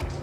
Venga.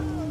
Oh!